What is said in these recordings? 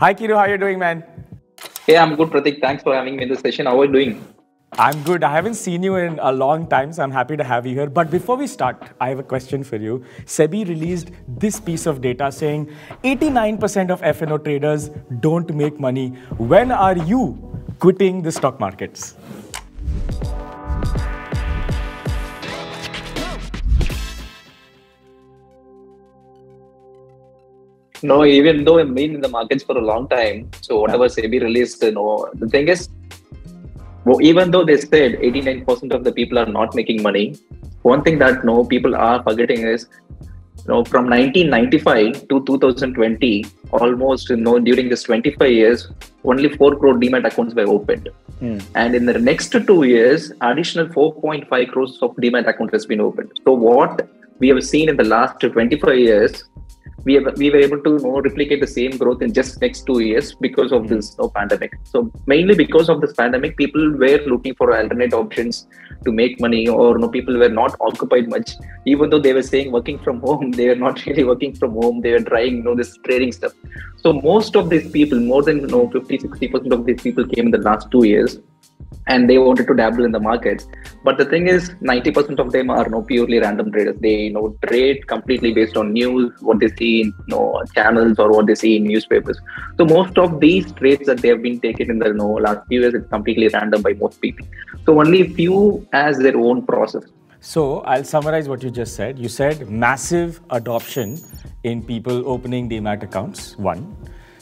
Hi, Kiru. How are you doing, man? Hey, I'm good, Prateek. Thanks for having me in this session. How are you doing? I'm good. I haven't seen you in a long time, so I'm happy to have you here. But before we start, I have a question for you. SEBI released this piece of data saying 89% of F&O traders don't make money. When are you quitting the stock markets? No, even though I've been in the markets for a long time, so whatever SEBI released, you know, the thing is, well, even though they said 89% of the people are not making money, one thing that no people are forgetting is, you know, from 1995 to 2020, almost you know during this 25 years, only 4 crore demat accounts were opened, Hmm. and in the next two years, additional 4.5 crores of demat account has been opened. So what we have seen in the last 25 years we have, we were able to you know, replicate the same growth in just next two years because of this you know, pandemic. So mainly because of this pandemic, people were looking for alternate options to make money, or you know, people were not occupied much. Even though they were saying working from home, they were not really working from home. They were trying you know this trading stuff. So most of these people, more than you know 50, 60 percent of these people came in the last two years and they wanted to dabble in the markets. But the thing is, 90% of them are no purely random traders. They you know trade completely based on news, what they see in you know, channels or what they see in newspapers. So most of these trades that they have been taken in the you know, last few years, it's completely random by most people. So only few has their own process. So I'll summarize what you just said. You said massive adoption in people opening demat accounts, one.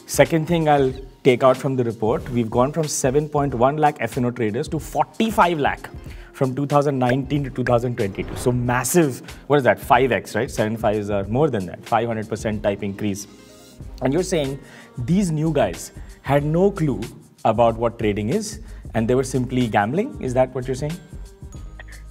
Second thing I'll take out from the report, we've gone from 7.1 lakh F&O traders to 45 lakh from 2019 to 2022. So massive, what is that, 5x, right? 7 5s are more than that, 500% type increase. And you're saying these new guys had no clue about what trading is and they were simply gambling? Is that what you're saying?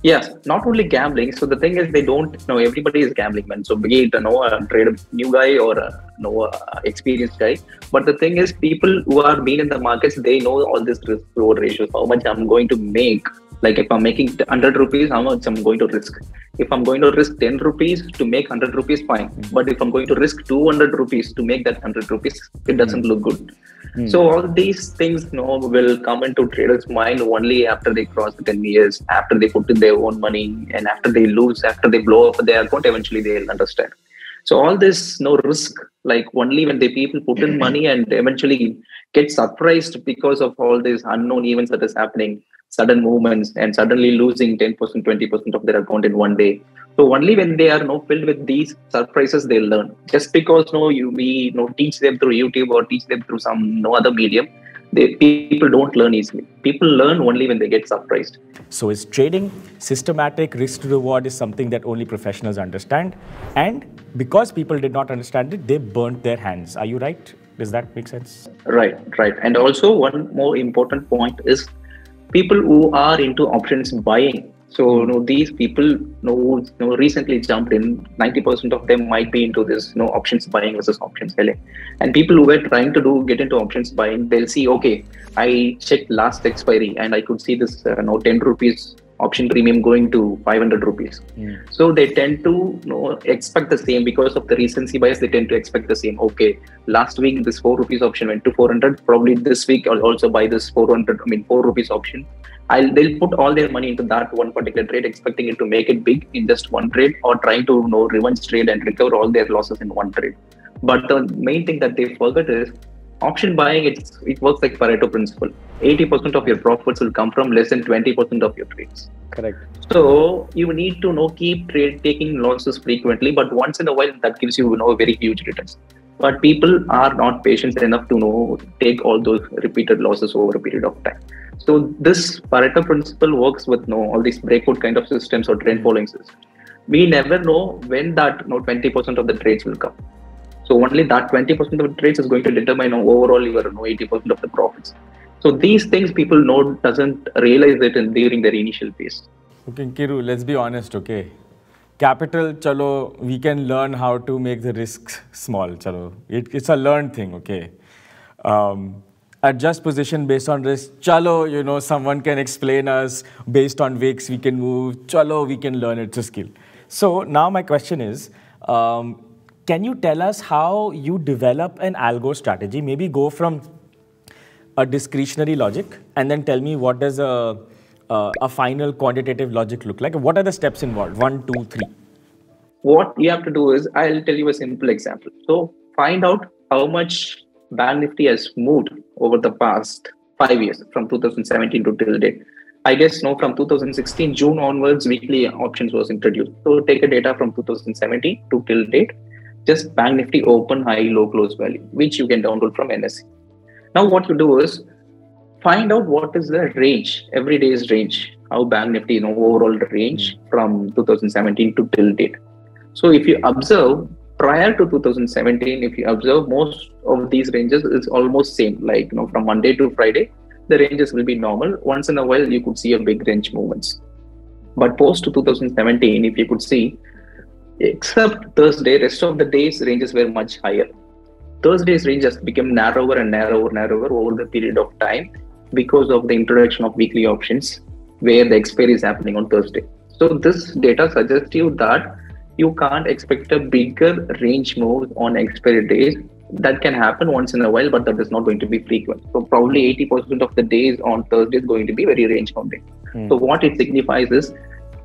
Yes, not only gambling. So the thing is, they don't know everybody is gambling, man. So be it you know, a trade new guy or a you know, experienced guy. But the thing is, people who are being in the markets, they know all this risk reward ratios. How much I'm going to make. Like if I'm making 100 rupees, how much I'm going to risk. If I'm going to risk 10 rupees to make 100 rupees, fine. Hmm. But if I'm going to risk 200 rupees to make that 100 rupees, it doesn't hmm. look good. Hmm. So all these things you know, will come into traders' mind only after they cross the 10 years, after they put in their own money, and after they lose, after they blow up their account, eventually they'll understand. So all this no risk, like only when the people put in money and eventually get surprised because of all these unknown events that is happening, sudden movements, and suddenly losing 10%, 20% of their account in one day. So only when they are no filled with these surprises they learn. Just because no you we you know teach them through YouTube or teach them through some no other medium, they people don't learn easily. People learn only when they get surprised. So is trading systematic risk to reward is something that only professionals understand. And because people did not understand it, they burnt their hands. Are you right? Does that make sense? Right, right. And also one more important point is people who are into options buying. So you know these people you know, who you know, recently jumped in. Ninety percent of them might be into this you know options buying versus options selling. And people who were trying to do get into options buying, they'll see okay, I checked last expiry and I could see this uh, you know ten rupees option premium going to 500 rupees. So they tend to you know, expect the same because of the recency bias. They tend to expect the same. Okay, last week this four rupees option went to 400. Probably this week I'll also buy this 400. I mean four rupees option. I'll they'll put all their money into that one particular trade, expecting it to make it big in just one trade, or trying to you know revenge trade and recover all their losses in one trade. But the main thing that they forget is option buying. It's it works like Pareto principle. 80% of your profits will come from less than 20% of your trades. Correct. So you need to know keep trade taking losses frequently, but once in a while that gives you, you know very huge returns. But people are not patient enough to know take all those repeated losses over a period of time. So this Pareto principle works with you know, all these breakout kind of systems or trend following systems. We never know when that you know, 20% of the trades will come. So only that 20% of the trades is going to determine overall your you know, 80% of the profits. So these things people know doesn't realize it in, during their initial phase. Okay, Kiru, let's be honest, okay? Capital, chalo, we can learn how to make the risks small, chalo. It, it's a learned thing, okay? Um, adjust position based on risk, chalo, you know, someone can explain us based on wicks, we can move, chalo, we can learn, it's a skill. So now my question is, um, can you tell us how you develop an algo strategy? Maybe go from a discretionary logic and then tell me what does a, a, a final quantitative logic look like? What are the steps involved? One, two, three. What you have to do is, I'll tell you a simple example. So find out how much Bank Nifty has moved over the past five years from 2017 to till date. I guess no, from 2016 June onwards, weekly options was introduced. So take a data from 2017 to till date, just Bank Nifty open, high, low, close value, which you can download from NSE. Now what you do is find out what is the range, every day's range, how Bank Nifty, you know, overall range from 2017 to till date. So if you observe prior to 2017, if you observe most of these ranges is almost same, like you know, from Monday to Friday, the ranges will be normal. Once in a while, you could see a big range movements. But post 2017, if you could see, except Thursday, rest of the days ranges were much higher. Thursday's range just became narrower and narrower, and narrower over the period of time because of the introduction of weekly options, where the expiry is happening on Thursday. So this data suggests you that you can't expect a bigger range move on expiry days. That can happen once in a while, but that is not going to be frequent. So probably 80% of the days on Thursday is going to be very range bounding. Hmm. So what it signifies is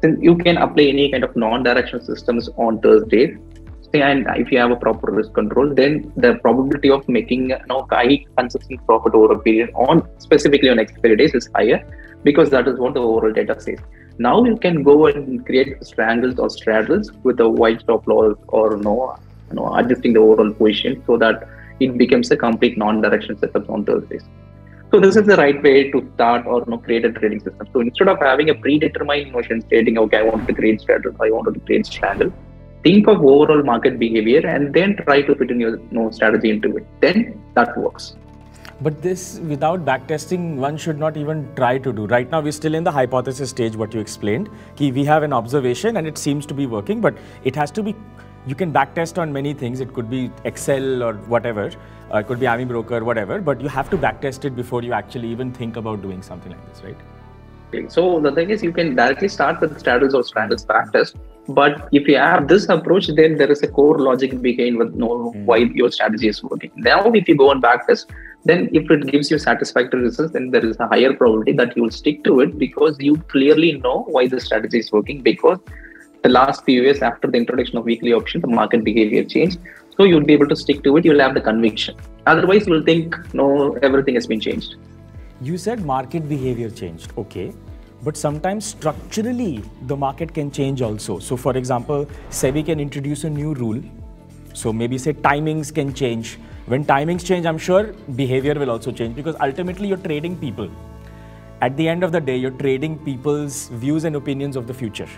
since you can apply any kind of non-directional systems on Thursdays. And if you have a proper risk control, then the probability of making you know, high consistent profit over a period on specifically on expiry days is higher because that is what the overall data says. Now you can go and create strangles or straddles with a wide stop loss or no, you know, adjusting the overall position so that it becomes a complete non-direction setup on Thursdays. So this is the right way to start or you know, create a trading system. So instead of having a predetermined notion stating, okay, I want to create straddle, I want to create straddle, think of overall market behavior and then try to fit in your you know, strategy into it. Then that works. But this, without backtesting, one should not even try to do. Right now, we're still in the hypothesis stage, what you explained. Ki we have an observation and it seems to be working, but it has to be, you can backtest on many things. It could be Excel or whatever. Uh, it could be AmiBroker, whatever. But you have to backtest it before you actually even think about doing something like this, right? So the thing is, you can directly start with straddles or straddles backtest. But if you have this approach, then there is a core logic behind with know mm. why your strategy is working. Now, if you go on backtest, then if it gives you satisfactory results, then there is a higher probability that you will stick to it because you clearly know why the strategy is working. Because the last few years after the introduction of weekly option the market behavior changed. So you'll be able to stick to it. You'll have the conviction. Otherwise, you'll think, no, everything has been changed. You said market behavior changed. Okay. But sometimes structurally, the market can change also. So, for example, SEBI can introduce a new rule. So, maybe say timings can change when timings change, I'm sure behavior will also change because ultimately you're trading people. At the end of the day, you're trading people's views and opinions of the future,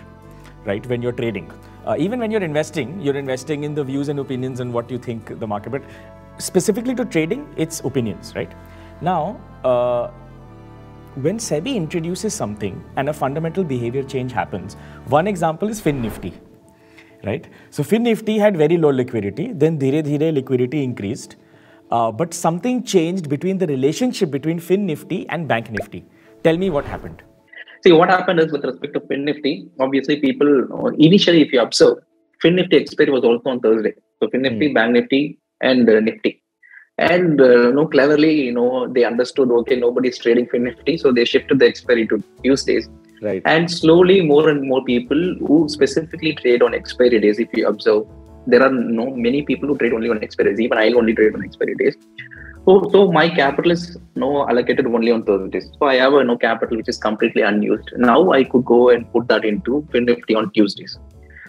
right? When you're trading. Uh, even when you're investing, you're investing in the views and opinions and what you think the market. But specifically to trading, it's opinions, right? Now, uh, when SEBI introduces something and a fundamental behavior change happens, one example is Fin Nifty right? So Fin Nifty had very low liquidity, then dhire dhire liquidity increased, uh, but something changed between the relationship between Fin Nifty and Bank Nifty. Tell me what happened. See, what happened is with respect to Fin Nifty, obviously people, initially if you observe, Fin Nifty expiry was also on Thursday. So Fin Nifty, mm. Bank Nifty and uh, Nifty. And uh, you know, cleverly, you know, they understood, okay, nobody's trading Fin Nifty, so they shifted the expiry to Tuesdays. Right. And slowly, more and more people who specifically trade on expiry days, if you observe, there are no many people who trade only on expiry days. Even I only trade on expiry days. So, so my capital is no allocated only on Thursdays. So I have a no capital which is completely unused. Now I could go and put that into Nifty on Tuesdays.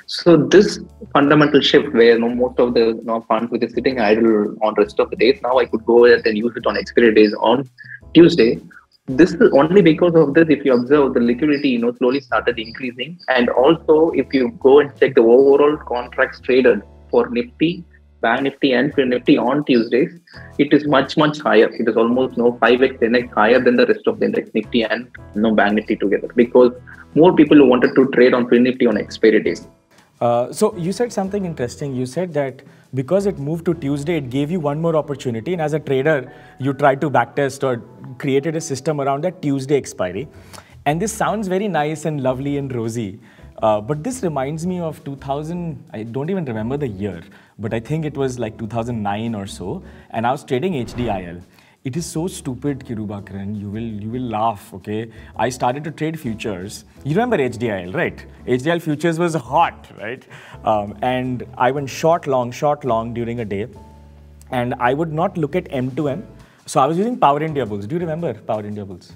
So this fundamental shift where you know, most of the you know, funds which is sitting idle on rest of the days, now I could go and use it on expiry days on Tuesday this is only because of this if you observe the liquidity you know slowly started increasing and also if you go and check the overall contracts traded for nifty bank nifty and nifty on tuesdays it is much much higher it is almost no know, 5x 10x higher than the rest of the index nifty and know, bank nifty together because more people wanted to trade on nifty on expiry days uh, so you said something interesting. You said that because it moved to Tuesday, it gave you one more opportunity. And as a trader, you tried to backtest or created a system around that Tuesday expiry. And this sounds very nice and lovely and rosy. Uh, but this reminds me of 2000. I don't even remember the year, but I think it was like 2009 or so. And I was trading HDIL. It is so stupid, Kirubakaran. You will you will laugh. Okay, I started to trade futures. You remember HDIL, right? HDIL futures was hot, right? Um, and I went short, long, short, long during a day, and I would not look at M2M. So I was using Power Indiabulls. Do you remember Power Indiabulls?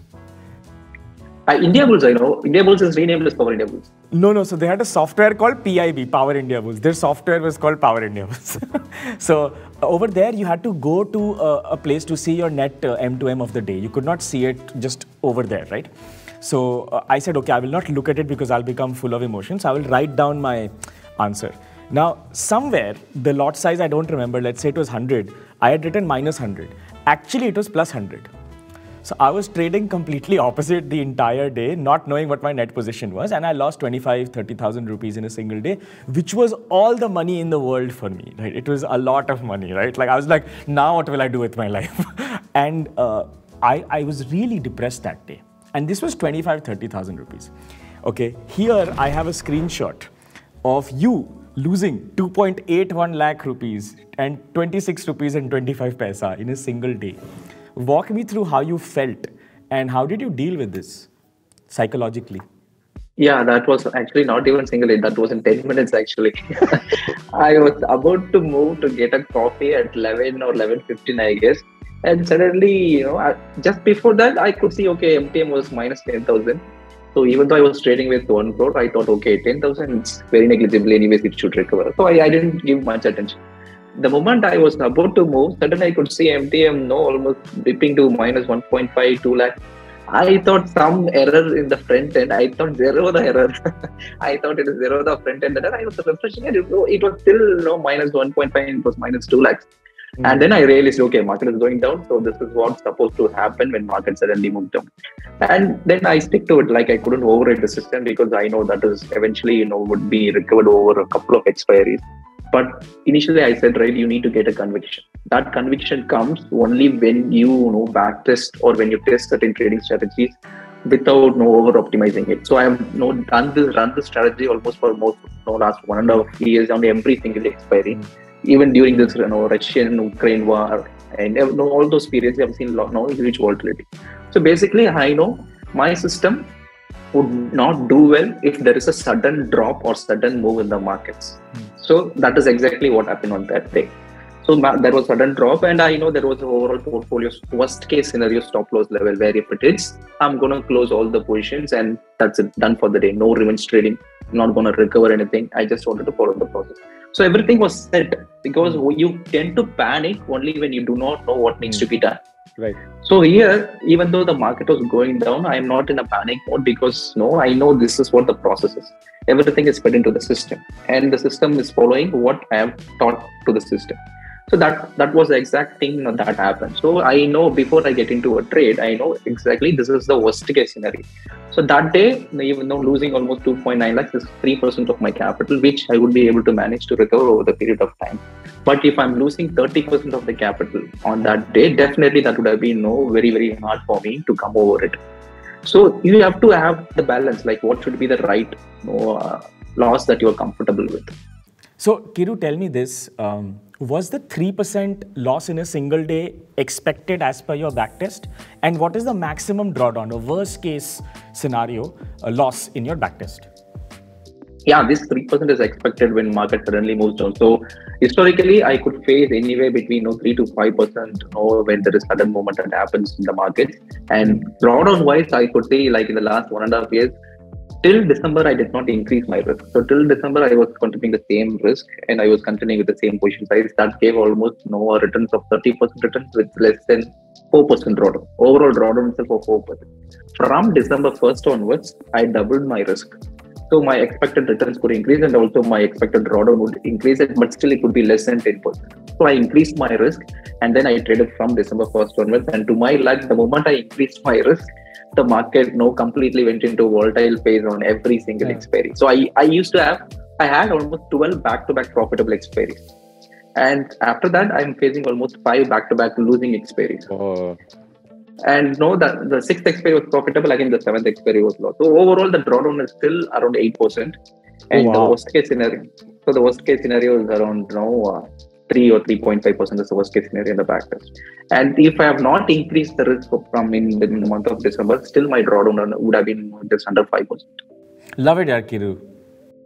Uh, Indiabulls, I know. Indiabulls is renamed as Power Indiabulls. No, no. So they had a software called PIB, Power Indiabulls. Their software was called Power Indiabulls. so over there, you had to go to uh, a place to see your net uh, M2M of the day. You could not see it just over there, right? So uh, I said, okay, I will not look at it because I'll become full of emotions. I will write down my answer. Now, somewhere, the lot size I don't remember, let's say it was 100, I had written minus 100. Actually, it was plus 100. So I was trading completely opposite the entire day, not knowing what my net position was, and I lost 25, 30,000 rupees in a single day, which was all the money in the world for me, right? It was a lot of money, right? Like I was like, now what will I do with my life? and uh, I, I was really depressed that day. And this was 25, 30,000 rupees. Okay, here I have a screenshot of you losing 2.81 lakh rupees and 26 rupees and 25 paisa in a single day. Walk me through how you felt and how did you deal with this psychologically? Yeah, that was actually not even single day. That was in 10 minutes actually. I was about to move to get a coffee at 11 or 11.15, I guess. And suddenly, you know, just before that, I could see, okay, MTM was minus 10,000. So even though I was trading with one crore, I thought, okay, 10,000 is very negligible anyways, it should recover. So I, I didn't give much attention the moment I was about to move, suddenly I could see MTM no almost dipping to minus 1.5, 2 lakh. I thought some error in the front end. I thought zero the error. I thought it is zero the front end error. I was refreshing it. It was still no minus 1.5. It was minus 2 lakhs. Mm-hmm. And then I realized, okay, market is going down. So this is what's supposed to happen when market suddenly moved down. And then I stick to it. Like I couldn't override the system because I know that is eventually, you know, would be recovered over a couple of expiries. But initially, I said, right, you need to get a conviction. That conviction comes only when you, you know back test or when you test certain trading strategies without no over optimizing it. So I have you know, done this run this strategy almost for most you know, last one and a half years on every single expiry. Even during this you know, Russian Ukraine war and you know, all those periods, we have seen lot, no huge volatility. So basically, I know my system would not do well if there is a sudden drop or sudden move in the markets. Mm. So that is exactly what happened on that day. So there was sudden drop, and I know there was an overall portfolio worst case scenario stop loss level where if it is, I'm gonna close all the positions and that's it, done for the day. No revenge trading, not gonna recover anything. I just wanted to follow the process. So everything was set because mm. you tend to panic only when you do not know what needs to be done. Right. So here, even though the market was going down, I am not in a panic mode because no, I know this is what the process is. Everything is fed into the system, and the system is following what I have taught to the system. So that that was the exact thing that happened. So I know before I get into a trade, I know exactly this is the worst case scenario. So that day, even though losing almost 2.9 lakhs is 3% of my capital, which I would be able to manage to recover over the period of time. But if I'm losing 30% of the capital on that day, definitely that would have been no very, very hard for me to come over it. So you have to have the balance, like what should be the right you know, uh, loss that you're comfortable with. So, Kiru, tell me this. Um, was the 3% loss in a single day expected as per your backtest? And what is the maximum drawdown, a worst case scenario, a loss in your backtest? Yeah, this 3% is expected when market suddenly moves down. So historically, I could face anywhere between you know, 3 to 5% you know, when there is sudden movement that happens in the market. And drawdown wise, I could say like in the last one and a half years, till December, I did not increase my risk. So till December, I was continuing the same risk and I was continuing with the same position size. That gave almost no returns of 30% returns with less than 4% drawdown. Overall drawdown itself of 4%. From December 1st onwards, I doubled my risk. So my expected returns could increase and also my expected drawdown would increase it, but still it could be less than 10%. So I increased my risk and then I traded from December 1st onwards. And to my luck, the moment I increased my risk, the market you know, completely went into volatile phase on every single yeah. expiry. So I, I used to have, I had almost 12 back-to-back profitable expiries. And after that, I'm facing almost five back-to-back losing expiries. Oh. And no, the, the sixth expiry was profitable, again the seventh expiry was low. So overall, the drawdown is still around 8%. And oh, wow. the worst case scenario, so the worst case scenario is around you now uh, 3 or 3.5% is the worst case scenario in the back test. And if I have not increased the risk from in the month of December, still my drawdown would have been just under 5%. Love it, Arkiru.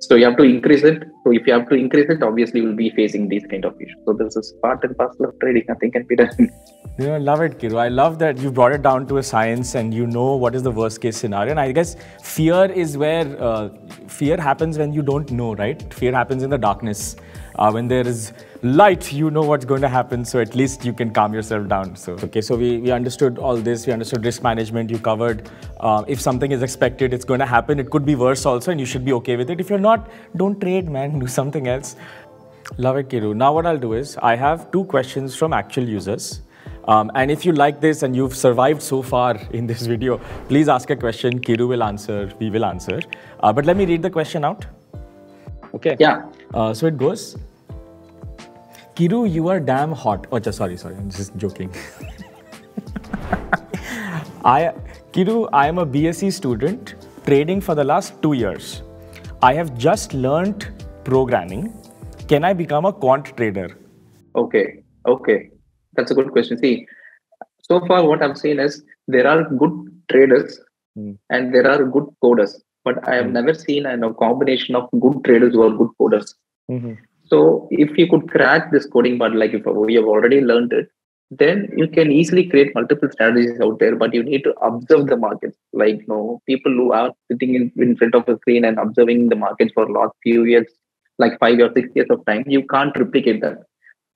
So you have to increase it. So if you have to increase it, obviously you will be facing these kind of issues. So this is part and parcel of trading. Nothing can be done. You know, love it, Kiru. I love that you brought it down to a science and you know what is the worst case scenario. And I guess fear is where uh, fear happens when you don't know, right? Fear happens in the darkness. Uh, when there is light, you know what's going to happen. So at least you can calm yourself down. So okay, so we, we understood all this. We understood risk management. You covered uh, if something is expected, it's going to happen. It could be worse also, and you should be okay with it. If you're not, don't trade, man. Do something else. Love it, Kiru. Now what I'll do is I have two questions from actual users. Um, and if you like this and you've survived so far in this video, please ask a question. Kiru will answer, we will answer. Uh, but let me read the question out. Okay. Yeah. Uh, so it goes Kiru, you are damn hot. Oh, just sorry, sorry. I'm just joking. I, Kiru, I am a BSc student trading for the last two years. I have just learned programming. Can I become a quant trader? Okay. Okay. That's a good question. See, so far what I've seen is there are good traders mm. and there are good coders, but I have mm. never seen a combination of good traders who are good coders. Mm-hmm. So if you could crack this coding part, like if we have already learned it, then you can easily create multiple strategies out there, but you need to observe the markets. Like you know, people who are sitting in, in front of a screen and observing the markets for last few years, like five or six years of time, you can't replicate that.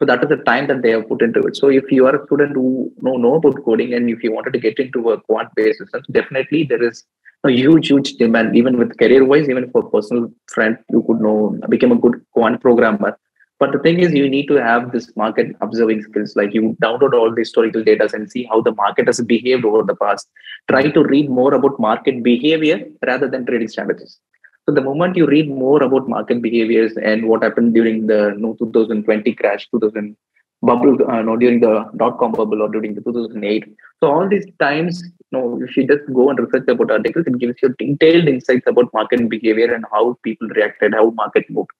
So that is the time that they have put into it. So if you are a student who know, know about coding and if you wanted to get into a quant based systems, definitely there is a huge, huge demand, even with career wise, even for personal friend, you could know become a good quant programmer. But the thing is, you need to have this market observing skills. Like you download all the historical data and see how the market has behaved over the past. Try to read more about market behavior rather than trading strategies. So the moment you read more about market behaviors and what happened during the no 2020 crash, 2000 bubble, uh, no, during the dot com bubble or during the 2008. So all these times, you know, if you just go and research about articles, it gives you detailed insights about market behavior and how people reacted, how market moved.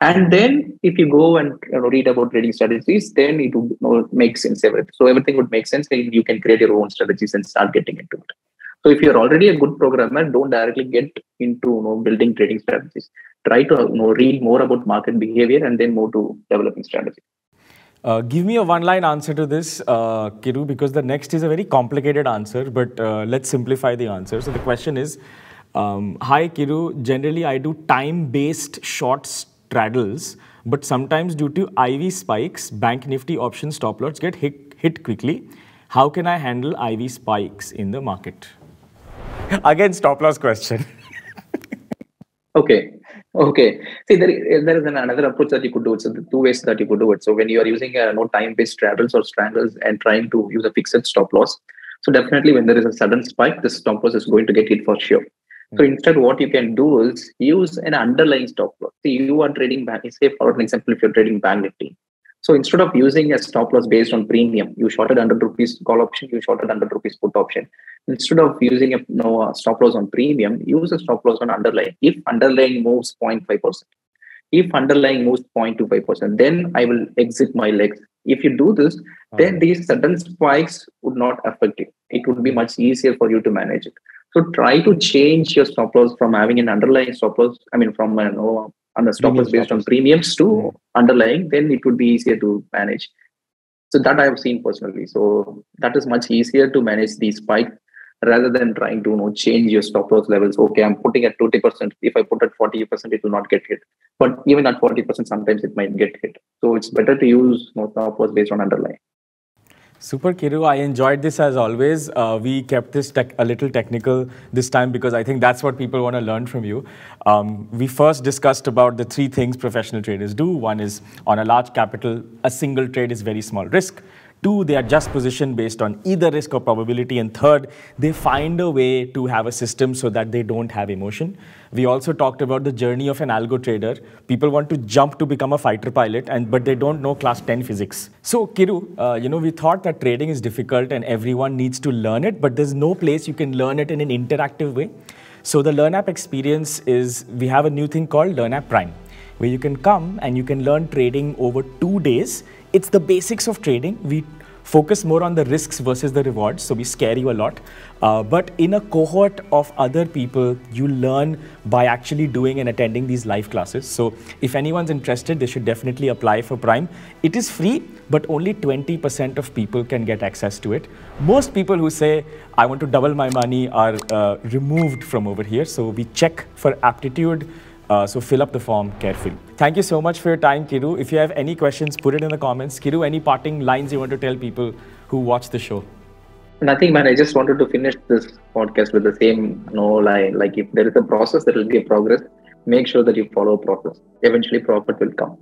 And then if you go and you know, read about trading strategies, then it would you know, make sense. So everything would make sense. and you can create your own strategies and start getting into it. So if you're already a good programmer, don't directly get into you know, building trading strategies. Try to you know, read more about market behavior and then move to developing strategy. Uh, give me a one-line answer to this, uh, Kiru, because the next is a very complicated answer, but uh, let's simplify the answer. So the question is, um, Hi Kiru, generally I do time-based short straddles, but sometimes due to IV spikes, Bank Nifty option stop loss get hit, hit quickly. How can I handle IV spikes in the market? Again, stop loss question. okay. Okay. See, there, there is an, another approach that you could do. So the two ways that you could do it. So when you are using a no time-based straddles or strangles and trying to use a fixed stop loss, so definitely when there is a sudden spike, the stop loss is going to get hit for sure. So hmm. instead, what you can do is use an underlying stop loss. See, you are trading back. Say, for an example, if you're trading Bank Nifty, so instead of using a stop loss based on premium, you shorted 100 rupees call option, you shorted 100 rupees put option. Instead of using a no, stop loss on premium, use a stop loss on underlying. If underlying moves 0.5%, if underlying moves 0.25%, then I will exit my legs. If you do this, then uh-huh. these sudden spikes would not affect you. It would be much easier for you to manage it. So try to change your stop loss from having an underlying stop loss, I mean, from a no, on the stop loss based on premiums to yeah. Hmm. underlying, then it would be easier to manage. So that I have seen personally. So that is much easier to manage these spikes rather than trying to you know, change your stop loss levels. Okay, I'm putting at 20%. If I put at 40%, it will not get hit. But even at 40%, sometimes it might get hit. So it's better to use you know, stop loss based on underlying. Super Kiru, I enjoyed this as always. Uh, we kept this a little technical this time because I think that's what people want to learn from you. Um, we first discussed about the three things professional traders do. One is on a large capital, a single trade is very small risk. Two, they are just positioned based on either risk or probability. And third, they find a way to have a system so that they don't have emotion. We also talked about the journey of an algo trader. People want to jump to become a fighter pilot, and but they don't know class 10 physics. So, Kiru, uh, you know, we thought that trading is difficult and everyone needs to learn it, but there's no place you can learn it in an interactive way. So the LearnApp experience is, we have a new thing called LearnApp Prime, where you can come and you can learn trading over two days. It's the basics of trading. We focus more on the risks versus the rewards, so we scare you a lot. Uh, but in a cohort of other people, you learn by actually doing and attending these live classes. So if anyone's interested, they should definitely apply for Prime. It is free, but only 20% of people can get access to it. Most people who say, I want to double my money are uh, removed from over here. So we check for aptitude, uh, so fill up the form carefully. Thank you so much for your time, Kiru. If you have any questions, put it in the comments. Kiru, any parting lines you want to tell people who watch the show? Nothing, man. I just wanted to finish this podcast with the same no line. Like if there is a process, there will be a progress. Make sure that you follow process. Eventually, profit will come.